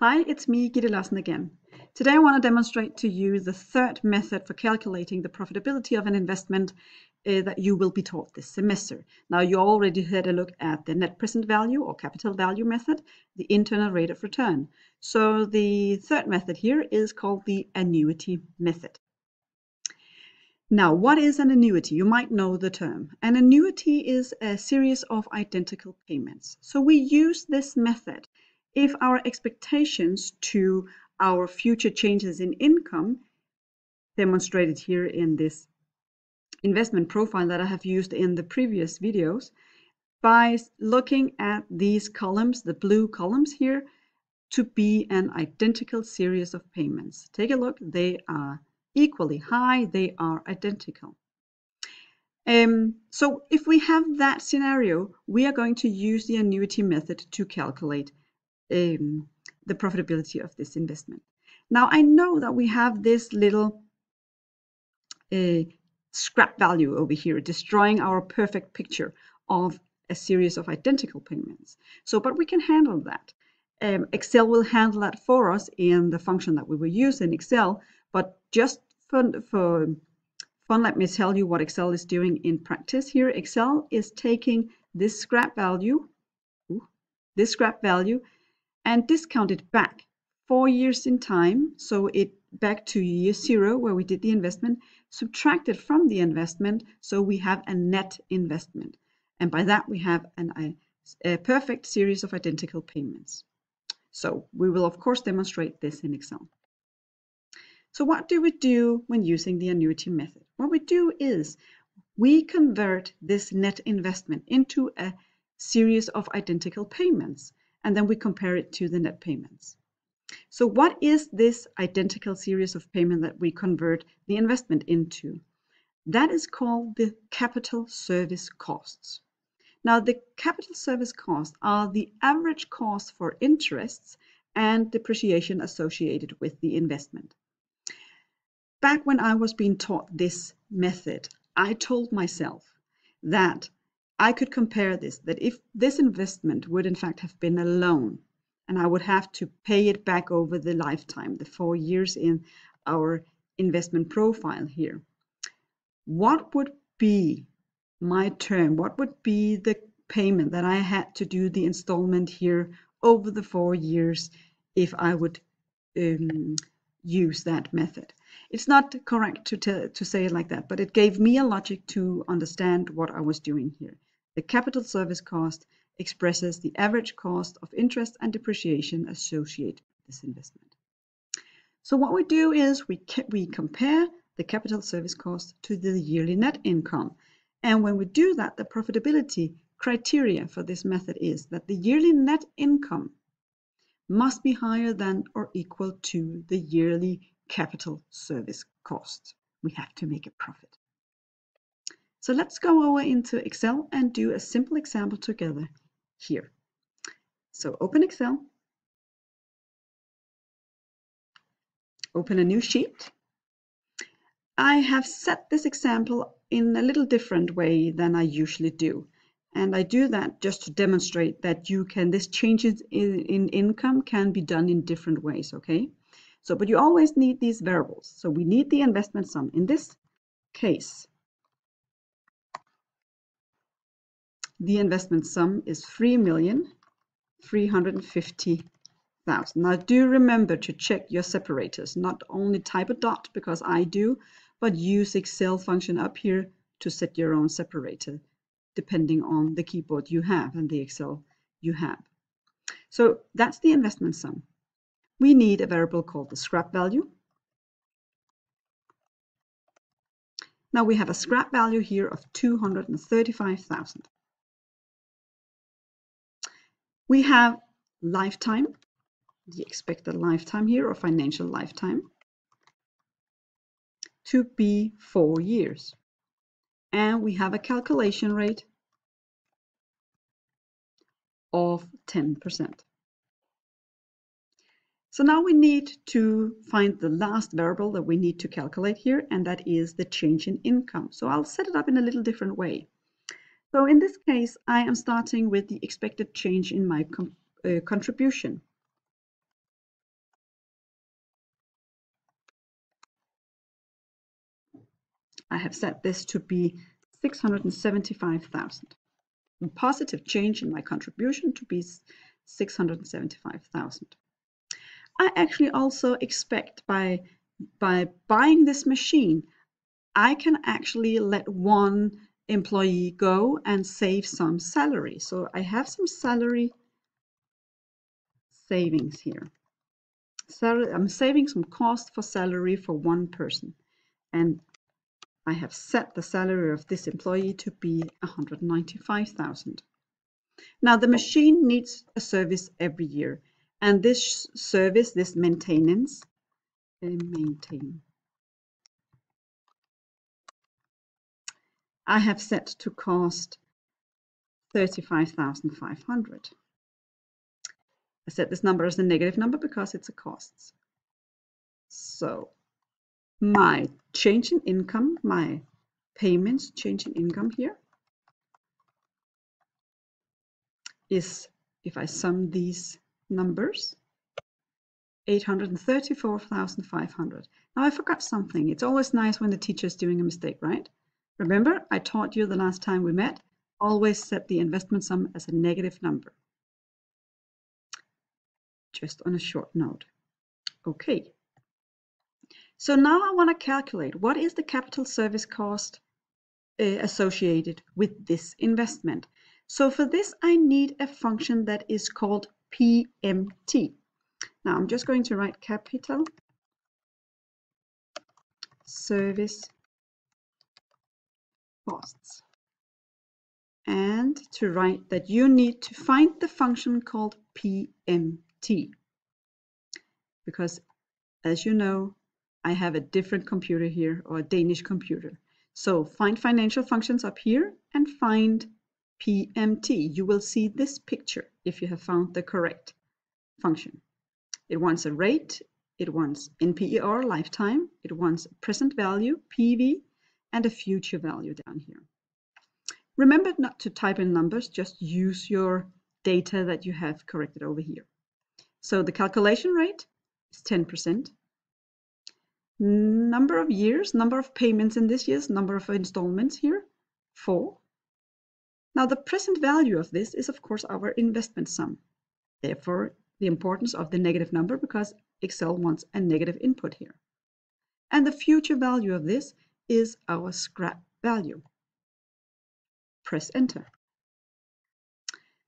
Hi, it's me, Gitte Larsen again. Today I want to demonstrate to you the third method for calculating the profitability of an investment uh, that you will be taught this semester. Now you already had a look at the net present value or capital value method, the internal rate of return. So the third method here is called the annuity method. Now, what is an annuity? You might know the term. An annuity is a series of identical payments. So we use this method if our expectations to our future changes in income, demonstrated here in this investment profile that I have used in the previous videos, by looking at these columns, the blue columns here, to be an identical series of payments. Take a look, they are equally high, they are identical. Um, so if we have that scenario, we are going to use the annuity method to calculate um, the profitability of this investment. Now I know that we have this little uh, scrap value over here, destroying our perfect picture of a series of identical payments. So, but we can handle that. Um, Excel will handle that for us in the function that we will use in Excel. But just for, for fun, let me tell you what Excel is doing in practice here. Excel is taking this scrap value, ooh, this scrap value, and discount it back four years in time. So it back to year zero where we did the investment, subtract it from the investment. So we have a net investment. And by that we have an, a, a perfect series of identical payments. So we will of course demonstrate this in Excel. So what do we do when using the annuity method? What we do is we convert this net investment into a series of identical payments and then we compare it to the net payments. So what is this identical series of payment that we convert the investment into? That is called the capital service costs. Now the capital service costs are the average cost for interests and depreciation associated with the investment. Back when I was being taught this method, I told myself that I could compare this, that if this investment would in fact have been a loan, and I would have to pay it back over the lifetime, the four years in our investment profile here, what would be my term? What would be the payment that I had to do the installment here over the four years if I would um, use that method? It's not correct to, to say it like that, but it gave me a logic to understand what I was doing here. The capital service cost expresses the average cost of interest and depreciation associated with this investment. So what we do is we, we compare the capital service cost to the yearly net income. And when we do that, the profitability criteria for this method is that the yearly net income must be higher than or equal to the yearly capital service cost. We have to make a profit. So let's go over into Excel and do a simple example together here. So open Excel, open a new sheet. I have set this example in a little different way than I usually do. And I do that just to demonstrate that you can, this changes in, in income can be done in different ways, okay? So, but you always need these variables. So we need the investment sum. In this case, the investment sum is 3,350,000. Now do remember to check your separators, not only type a dot because I do, but use Excel function up here to set your own separator depending on the keyboard you have and the Excel you have. So that's the investment sum. We need a variable called the scrap value. Now we have a scrap value here of 235,000. We have lifetime, the expected lifetime here, or financial lifetime, to be four years. And we have a calculation rate of 10%. So now we need to find the last variable that we need to calculate here, and that is the change in income. So I'll set it up in a little different way. So in this case, I am starting with the expected change in my uh, contribution. I have set this to be 675,000. Positive change in my contribution to be 675,000. I actually also expect by, by buying this machine, I can actually let one employee go and save some salary. So I have some salary savings here. Salary, I'm saving some cost for salary for one person. And I have set the salary of this employee to be 195,000. Now the machine needs a service every year. And this service, this maintenance, eh, maintain. I have set to cost 35,500. I set this number as a negative number because it's a costs. So my change in income, my payments change in income here is if I sum these numbers 834,500. Now I forgot something. It's always nice when the teacher is doing a mistake, right? Remember, I taught you the last time we met, always set the investment sum as a negative number. Just on a short note. Okay. So now I want to calculate what is the capital service cost uh, associated with this investment. So for this, I need a function that is called PMT. Now I'm just going to write capital service costs. And to write that you need to find the function called PMT because as you know I have a different computer here or a Danish computer. So find financial functions up here and find PMT you will see this picture if you have found the correct function. It wants a rate, it wants NPER lifetime, it wants present value, PV, and a future value down here. Remember not to type in numbers, just use your data that you have corrected over here. So the calculation rate is 10%. Number of years, number of payments in this year's, number of installments here, 4. Now the present value of this is of course our investment sum. Therefore, the importance of the negative number because Excel wants a negative input here. And the future value of this is our scrap value. Press enter.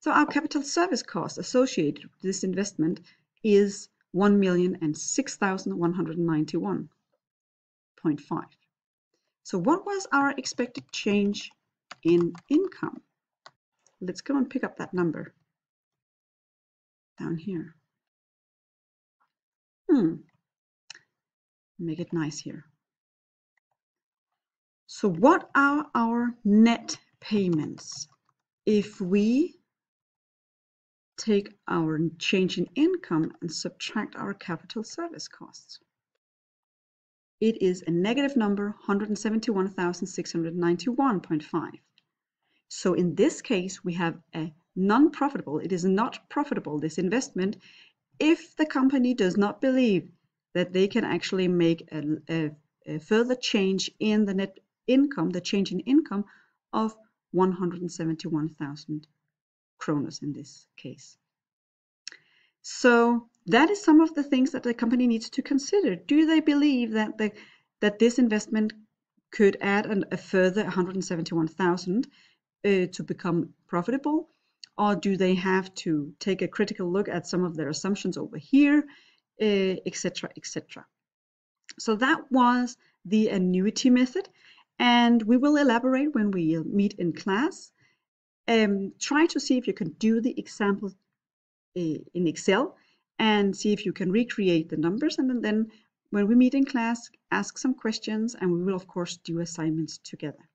So our capital service cost associated with this investment is 1,006,191.5. So what was our expected change in income? Let's go and pick up that number down here. Hmm. Make it nice here. So what are our net payments if we take our change in income and subtract our capital service costs? It is a negative number, 171,691.5. So in this case, we have a non-profitable. It is not profitable, this investment, if the company does not believe that they can actually make a, a, a further change in the net income, the change in income of 171,000 kronas in this case. So that is some of the things that the company needs to consider. Do they believe that the that this investment could add an, a further 171,000 uh, to become profitable? or do they have to take a critical look at some of their assumptions over here, etc., uh, etc. So that was the annuity method, and we will elaborate when we meet in class. Um, try to see if you can do the example uh, in Excel and see if you can recreate the numbers, and then when we meet in class, ask some questions, and we will of course do assignments together.